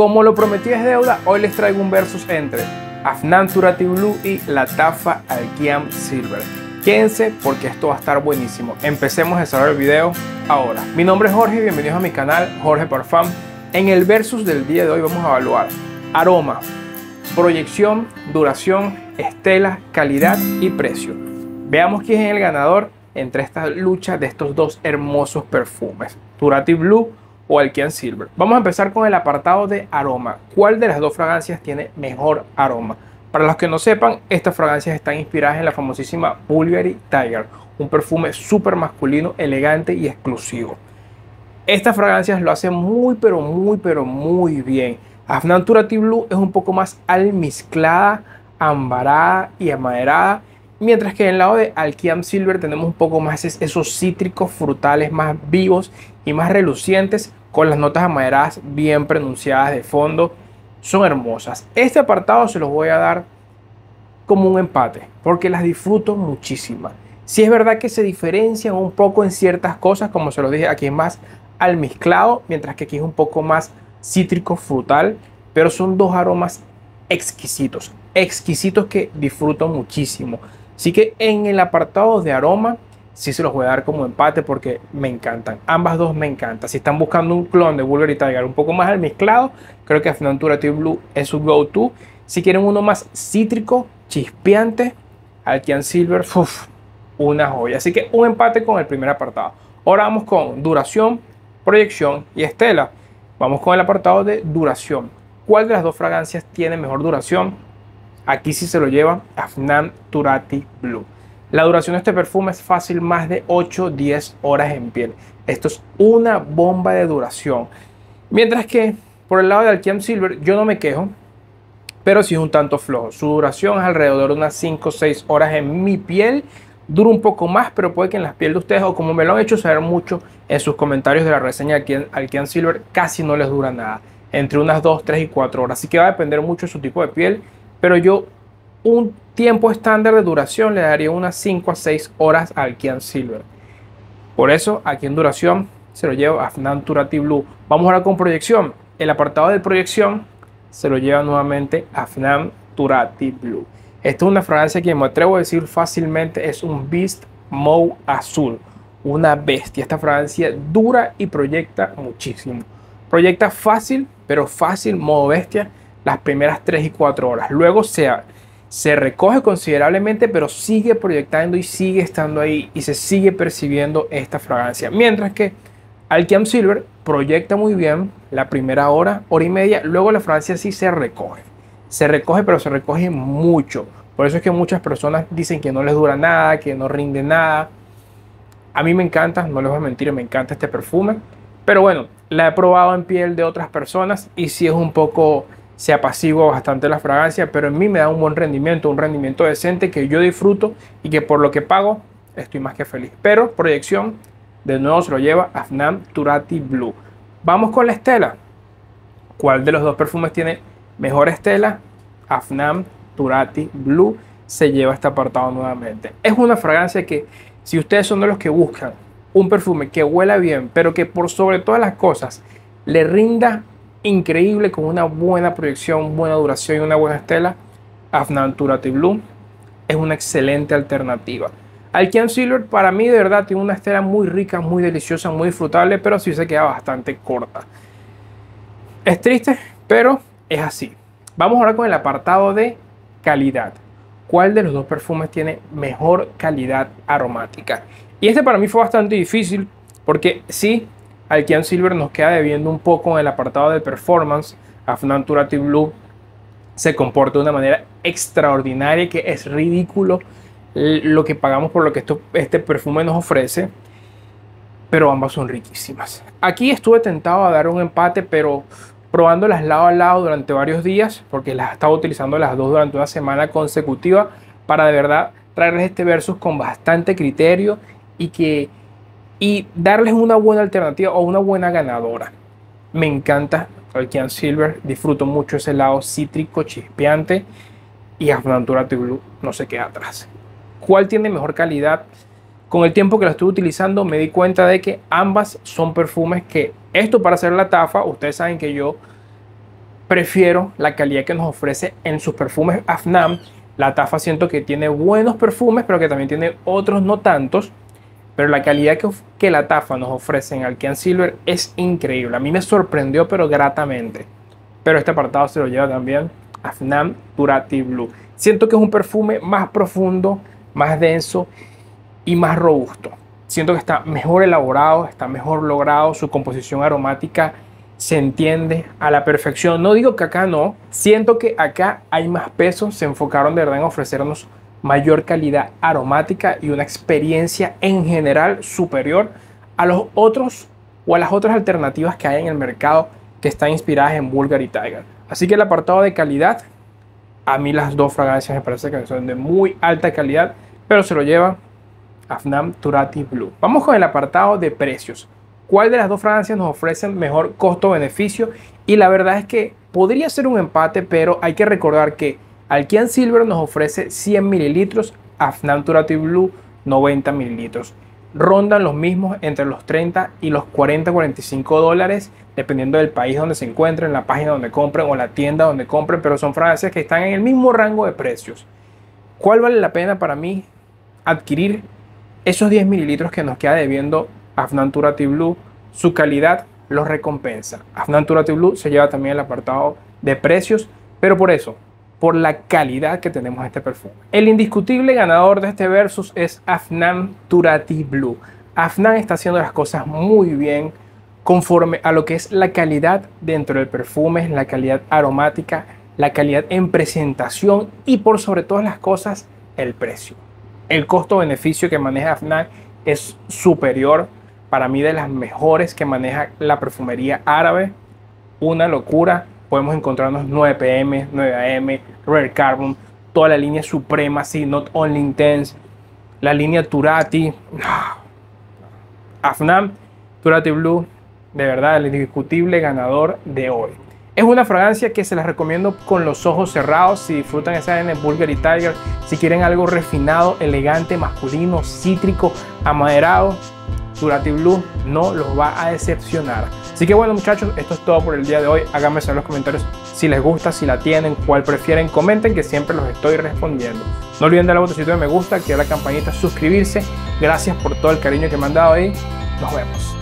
Como lo prometí es deuda, hoy les traigo un versus entre Afnan Turati Blue y la Tafa Alkiam Silver. Quédense porque esto va a estar buenísimo. Empecemos a desarrollar el video ahora. Mi nombre es Jorge bienvenidos a mi canal Jorge Parfum. En el versus del día de hoy vamos a evaluar aroma, proyección, duración, estela, calidad y precio. Veamos quién es el ganador entre esta lucha de estos dos hermosos perfumes, Turati Blue o Alkian Silver. Vamos a empezar con el apartado de aroma. ¿Cuál de las dos fragancias tiene mejor aroma? Para los que no sepan, estas fragancias están inspiradas en la famosísima Bulgari Tiger, un perfume súper masculino, elegante y exclusivo. Estas fragancias lo hacen muy, pero muy, pero muy bien. Afnan Blue es un poco más almizclada, ambarada y amaderada, mientras que en el lado de Alkiam Silver tenemos un poco más esos cítricos frutales más vivos y más relucientes, con las notas amaderadas bien pronunciadas de fondo. Son hermosas. Este apartado se los voy a dar como un empate, porque las disfruto muchísimo. Si es verdad que se diferencian un poco en ciertas cosas, como se lo dije, aquí es más almizclado, mientras que aquí es un poco más cítrico frutal, pero son dos aromas exquisitos, exquisitos que disfruto muchísimo. Así que en el apartado de aroma, sí se los voy a dar como empate porque me encantan. Ambas dos me encantan. Si están buscando un clon de Bulgari Tiger un poco más almizclado, creo que Afnatura Team Blue es su go-to. Si quieren uno más cítrico, chispeante, Alkian Silver, una joya. Así que un empate con el primer apartado. Ahora vamos con duración, proyección y estela. Vamos con el apartado de duración. ¿Cuál de las dos fragancias tiene mejor duración? Aquí sí se lo lleva Afnan Turati Blue. La duración de este perfume es fácil más de 8-10 horas en piel. Esto es una bomba de duración. Mientras que por el lado de Alkiam Silver yo no me quejo, pero sí es un tanto flojo. Su duración es alrededor de unas 5-6 horas en mi piel. Dura un poco más, pero puede que en las pieles de ustedes, o como me lo han hecho saber mucho en sus comentarios de la reseña de Alkiam Silver, casi no les dura nada. Entre unas 2, 3 y 4 horas. Así que va a depender mucho de su tipo de piel. Pero yo un tiempo estándar de duración le daría unas 5 a 6 horas al Kian Silver. Por eso, aquí en duración se lo lleva Afnan Turati Blue. Vamos ahora con proyección. El apartado de proyección se lo lleva nuevamente Afnan Turati Blue. Esta es una fragancia que me atrevo a decir fácilmente es un Beast Mauve azul. Una bestia. Esta fragancia dura y proyecta muchísimo. Proyecta fácil, pero fácil, modo bestia, las primeras 3 y 4 horas. Luego se se recoge considerablemente, pero sigue proyectando y sigue estando ahí y se sigue percibiendo esta fragancia. Mientras que Alkiam Silver proyecta muy bien la primera hora, hora y media, luego la fragancia sí se recoge. Se recoge, pero se recoge mucho. Por eso es que muchas personas dicen que no les dura nada, que no rinde nada. A mí me encanta, no les voy a mentir, me encanta este perfume. Pero bueno, la he probado en piel de otras personas y sí es un poco se apacigua bastante la fragancia, pero en mí me da un buen rendimiento, un rendimiento decente que yo disfruto y que por lo que pago estoy más que feliz. Pero proyección, de nuevo se lo lleva Afnan Turati Blue. Vamos con la estela. ¿Cuál de los dos perfumes tiene mejor estela? Afnan Turati Blue se lleva este apartado nuevamente. Es una fragancia que si ustedes son de los que buscan un perfume que huela bien, pero que por sobre todas las cosas le rinda increíble con una buena proyección, buena duración y una buena estela, Afnan Turati Blue es una excelente alternativa. Alkian Silver para mí de verdad tiene una estela muy rica, muy deliciosa, muy disfrutable, pero sí se queda bastante corta. Es triste, pero es así. Vamos ahora con el apartado de calidad. ¿Cuál de los dos perfumes tiene mejor calidad aromática? Y este para mí fue bastante difícil porque sí, Alkian Silver nos queda debiendo un poco en el apartado de performance. Afnan Turati Blue se comporta de una manera extraordinaria que es ridículo lo que pagamos por lo que este perfume nos ofrece. Pero ambas son riquísimas. Aquí estuve tentado a dar un empate, pero probándolas lado a lado durante varios días, porque las estaba utilizando las dos durante una semana consecutiva, para de verdad traerles este versus con bastante criterio y que y darles una buena alternativa o una buena ganadora. Me encanta Alkian Silver, disfruto mucho ese lado cítrico, chispeante y Afnatura Blue no se queda atrás. ¿Cuál tiene mejor calidad? Con el tiempo que lo estoy utilizando me di cuenta de que ambas son perfumes que esto para hacer la tafa, ustedes saben que yo prefiero la calidad que nos ofrece en sus perfumes Afnam. La Tafa siento que tiene buenos perfumes, pero que también tiene otros no tantos. Pero la calidad que, la Tafa nos ofrece en Alkean Silver es increíble. A mí me sorprendió, pero gratamente. Pero este apartado se lo lleva también Afnam Durati Blue. Siento que es un perfume más profundo, más denso y más robusto. Siento que está mejor elaborado, está mejor logrado, su composición aromática se entiende a la perfección. No digo que acá no, siento que acá hay más peso, se enfocaron de verdad en ofrecernos mayor calidad aromática y una experiencia en general superior a los otros o a las otras alternativas que hay en el mercado que están inspiradas en Bulgari Tiger. Así que el apartado de calidad, a mí las dos fragancias me parece que son de muy alta calidad, pero se lo lleva Afnam Turati Blue. Vamos con el apartado de precios cuál de las dos fragancias nos ofrecen mejor costo-beneficio. Y la verdad es que podría ser un empate, pero hay que recordar que Alkian Silver nos ofrece 100 mililitros, Afnan Turati Blue 90 mililitros. Rondan los mismos entre los 30 y los 40-45 dólares, dependiendo del país donde se encuentren, la página donde compren o la tienda donde compren, pero son fragancias que están en el mismo rango de precios. ¿Cuál vale la pena para mí adquirir esos 10 mililitros que nos queda debiendo Afnan Turati Blue, su calidad los recompensa. Afnan Turati Blue se lleva también el apartado de precios, pero por eso, por la calidad que tenemos este perfume. El indiscutible ganador de este versus es Afnan Turati Blue. Afnan está haciendo las cosas muy bien conforme a lo que es la calidad dentro del perfume, la calidad aromática, la calidad en presentación y por sobre todas las cosas el precio. El costo-beneficio que maneja Afnan es superior para mí de las mejores que maneja la perfumería árabe. Una locura. Podemos encontrarnos 9PM, 9AM, Rare Carbon, toda la línea Suprema, sí, Not Only Intense, la línea Turati, Afnam, Turati Blue, de verdad el indiscutible ganador de hoy. Es una fragancia que se las recomiendo con los ojos cerrados si disfrutan esa en Bulgari Tiger, si quieren algo refinado, elegante, masculino, cítrico, amaderado, Durati Blue no los va a decepcionar. Así que bueno muchachos, esto es todo por el día de hoy. Háganme saber en los comentarios si les gusta, si la tienen, cuál prefieren. Comenten que siempre los estoy respondiendo. No olviden darle la botoncito de me gusta, activar la campanita, suscribirse. Gracias por todo el cariño que me han dado ahí. Nos vemos.